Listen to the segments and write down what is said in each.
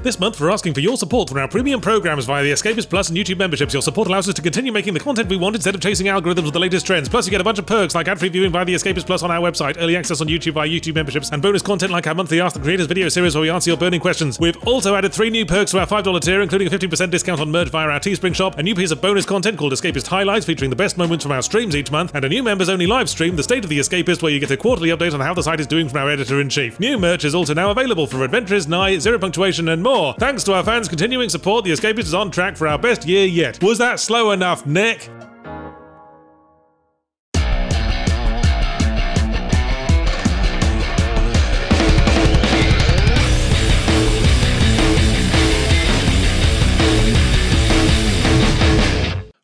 This month, we're asking for your support for our premium programs via the Escapist Plus and YouTube memberships. Your support allows us to continue making the content we want instead of chasing algorithms with the latest trends. Plus, you get a bunch of perks like ad-free viewing via the Escapist Plus on our website, early access on YouTube via YouTube memberships, and bonus content like our monthly Ask the Creators video series where we answer your burning questions. We've also added three new perks to our $5 tier, including a 15% discount on merch via our Teespring shop, a new piece of bonus content called Escapist Highlights featuring the best moments from our streams each month, and a new members-only live stream, The State of the Escapist, where you get a quarterly update on how the site is doing from our editor-in-chief. New merch is also now available for Adventures, Nye, Zero Punctuation, and more. Thanks to our fans' continuing support, The Escapist is on track for our best year yet. Was that slow enough, Nick?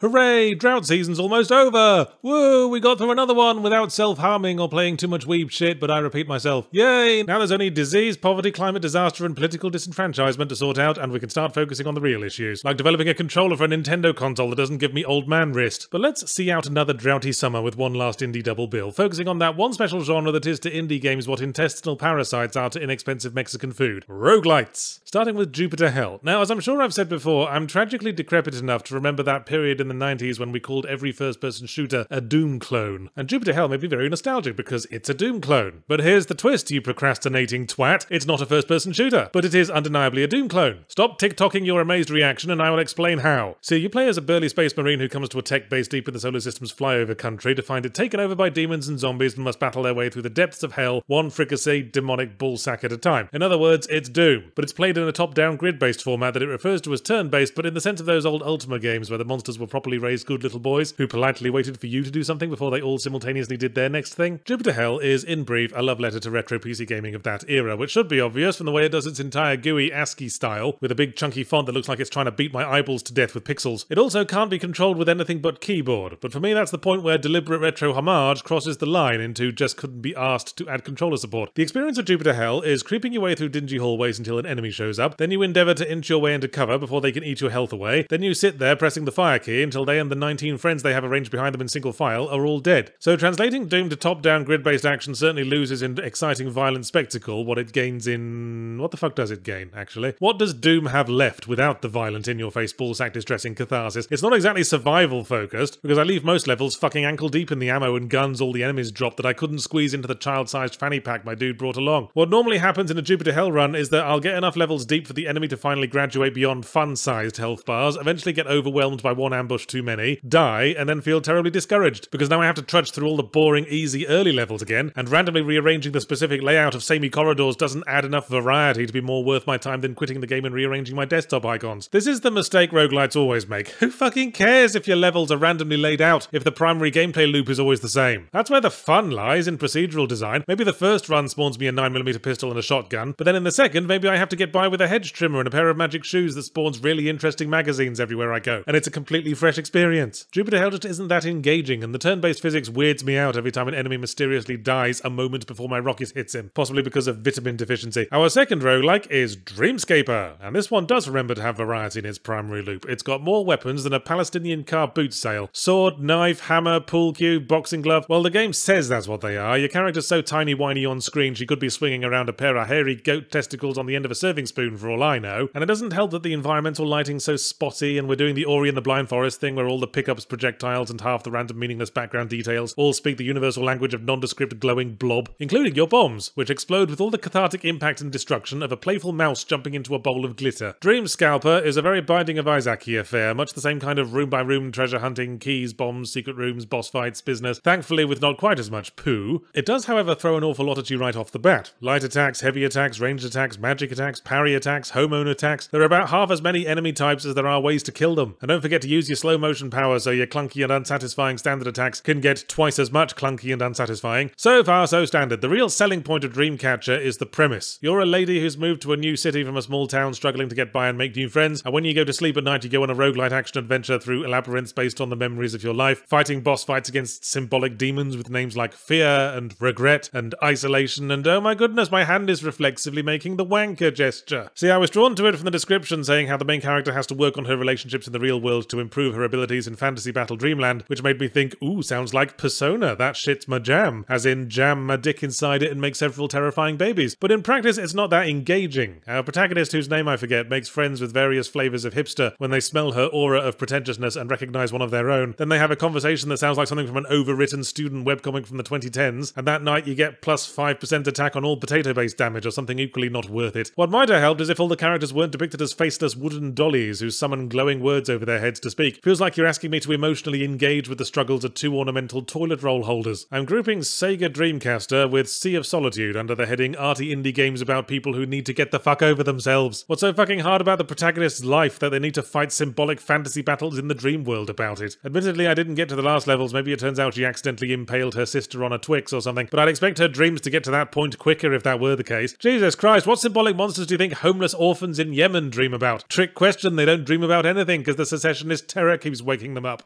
Hooray! Drought season's almost over! Woo! We got through another one without self-harming or playing too much weeb shit, but I repeat myself. Yay! Now there's only disease, poverty, climate disaster, and political disenfranchisement to sort out, and we can start focusing on the real issues, like developing a controller for a Nintendo console that doesn't give me old man wrist. But let's see out another droughty summer with one last indie double bill, focusing on that one special genre that is to indie games what intestinal parasites are to inexpensive Mexican food. Roguelites! Starting with Jupiter Hell. Now, as I'm sure I've said before, I'm tragically decrepit enough to remember that period in the 90s when we called every first person shooter a Doom clone. And Jupiter Hell made me very nostalgic because it's a Doom clone. But here's the twist, you procrastinating twat. It's not a first person shooter, but it is undeniably a Doom clone. Stop TikToking your amazed reaction and I will explain how. See, you play as a burly space marine who comes to a tech base deep in the solar system's flyover country to find it taken over by demons and zombies and must battle their way through the depths of hell, one fricasseed demonic bullsack at a time. In other words, it's Doom, but it's played in a top down grid based format that it refers to as turn based, but in the sense of those old Ultima games where the monsters were properly raised good little boys who politely waited for you to do something before they all simultaneously did their next thing. Jupiter Hell is, in brief, a love letter to retro PC gaming of that era, which should be obvious from the way it does its entire GUI ASCII style, with a big chunky font that looks like it's trying to beat my eyeballs to death with pixels. It also can't be controlled with anything but keyboard, but for me that's the point where deliberate retro homage crosses the line into just couldn't be asked to add controller support. The experience of Jupiter Hell is creeping your way through dingy hallways until an enemy shows up, then you endeavour to inch your way into cover before they can eat your health away, then you sit there pressing the fire key until they and the 19 friends they have arranged behind them in single file are all dead. So translating Doom to top-down grid-based action certainly loses in exciting violent spectacle what it gains in... what the fuck does it gain, actually? What does Doom have left without the violent in-your-face ballsack distressing catharsis? It's not exactly survival-focused, because I leave most levels fucking ankle-deep in the ammo and guns all the enemies drop that I couldn't squeeze into the child-sized fanny pack my dude brought along. What normally happens in a Jupiter Hell run is that I'll get enough levels deep for the enemy to finally graduate beyond fun-sized health bars, eventually get overwhelmed by one ambush too many, die, and then feel terribly discouraged because now I have to trudge through all the boring, easy early levels again, and randomly rearranging the specific layout of samey corridors doesn't add enough variety to be more worth my time than quitting the game and rearranging my desktop icons. This is the mistake roguelites always make. Who fucking cares if your levels are randomly laid out if the primary gameplay loop is always the same? That's where the fun lies in procedural design. Maybe the first run spawns me a 9mm pistol and a shotgun, but then in the second, maybe I have to get by with a hedge trimmer and a pair of magic shoes that spawns really interesting magazines everywhere I go, and it's a completely fresh experience. Jupiter Hell just isn't that engaging, and the turn based physics weirds me out every time an enemy mysteriously dies a moment before my rocket hits him, possibly because of vitamin deficiency. Our second roguelike is Dreamscaper, and this one does remember to have variety in its primary loop. It's got more weapons than a Palestinian car boot sale sword, knife, hammer, pool cue, boxing glove. Well, the game says that's what they are. Your character's so tiny whiny on screen she could be swinging around a pair of hairy goat testicles on the end of a serving spoon for all I know. And it doesn't help that the environmental lighting's so spotty, and we're doing the Ori and the Blind Forest thing where all the pickups, projectiles, and half the random meaningless background details all speak the universal language of nondescript glowing blob, including your bombs, which explode with all the cathartic impact and destruction of a playful mouse jumping into a bowl of glitter. Dreamscaper is a very Binding of Isaac affair, much the same kind of room by room treasure hunting, keys, bombs, secret rooms, boss fights business, thankfully with not quite as much poo. It does, however, throw an awful lot at you right off the bat. Light attacks, heavy attacks, ranged attacks, magic attacks, parry attacks, homeowner attacks. There are about half as many enemy types as there are ways to kill them. And don't forget to use your slow motion power so your clunky and unsatisfying standard attacks can get twice as much clunky and unsatisfying. So far, so standard. The real selling point of Dreamscaper is the premise. You're a lady who's moved to a new city from a small town struggling to get by and make new friends, and when you go to sleep at night, you go on a roguelite action adventure through labyrinths based on the memories of your life, fighting boss fights against symbolic demons with names like fear and regret and isolation, and oh my goodness, my hand is reflexively making the wanker gesture. See, I was drawn to it from the description saying how the main character has to work on her relationships in the real world to improve her abilities in Fantasy Battle Dreamland, which made me think, ooh, sounds like Persona. That shit's my jam. As in, jam my dick inside it and make several terrifying babies. But in practice, it's not that engaging. Our protagonist, whose name I forget, makes friends with various flavors of hipster when they smell her aura of pretentiousness and recognize one of their own. Then they have a conversation that sounds like something from an overwritten student webcomic from the 2010s, and that night you get plus 5% attack on all potato based damage or something equally not worth it. What might have helped is if all the characters weren't depicted as faceless wooden dollies who summon glowing words over their heads to speak. Feels like you're asking me to emotionally engage with the struggles of two ornamental toilet roll holders. I'm grouping Sega Dreamscaper with Sea of Solitude under the heading Arty Indie Games about people who need to get the fuck over themselves. What's so fucking hard about the protagonist's life that they need to fight symbolic fantasy battles in the dream world about it? Admittedly, I didn't get to the last levels. Maybe it turns out she accidentally impaled her sister on a Twix or something, but I'd expect her dreams to get to that point quicker if that were the case. Jesus Christ, what symbolic monsters do you think homeless orphans in Yemen dream about? Trick question, they don't dream about anything because the secessionist terror keeps waking them up.